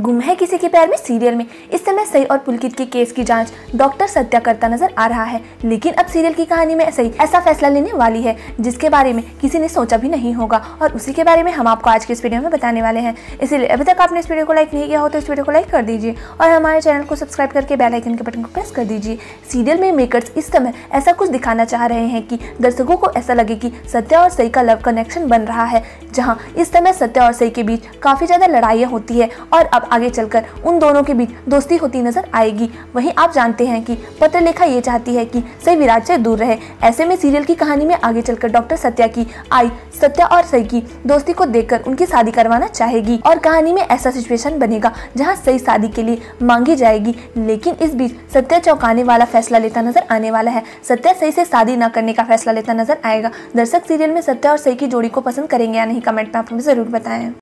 гуманитарной है किसी के पैर में सीरियल में। इस समय सई और पुलकित के केस की जाँच डॉक्टर सत्या करता नज़र आ रहा है, लेकिन अब सीरियल की कहानी में सई ऐसा फैसला लेने वाली है, जिसके बारे में किसी ने सोचा भी नहीं होगा, और उसी के बारे में हम आपको आज के इस वीडियो में बताने वाले हैं। इसलिए अभी तक आपने इस वीडियो को लाइक नहीं किया हो तो इस वीडियो को लाइक कर दीजिए, और हमारे चैनल को सब्सक्राइब करके बेल आइकन के बटन को प्रेस कर दीजिए। सीरियल में मेकर्स इस समय ऐसा कुछ दिखाना चाह रहे हैं कि दर्शकों को ऐसा लगे कि सत्या और सई का लव कनेक्शन बन रहा है, जहाँ इस समय सत्या और सई के बीच काफ़ी ज़्यादा लड़ाइयाँ होती है, और अब आगे चलकर उन दोनों के बीच दोस्ती होती नज़र आएगी। वहीं आप जानते हैं कि पत्रलेखा ये चाहती है कि सई विराज से दूर रहे। ऐसे में सीरियल की कहानी में आगे चलकर डॉक्टर सत्या की आई, सत्या और सई की दोस्ती को देखकर उनकी शादी करवाना चाहेगी। और कहानी में ऐसा सिचुएशन बनेगा जहाँ सई शादी के लिए मांगी जाएगी, लेकिन इस बीच सत्या चौंकाने वाला फैसला लेता नज़र आने वाला है। सत्या सही से शादी न करने का फैसला लेता नज़र आएगा। दर्शक सीरियल में सत्या और सई की जोड़ी को पसंद करेंगे या नहीं, कमेंट में आप हमें ज़रूर बताएँ।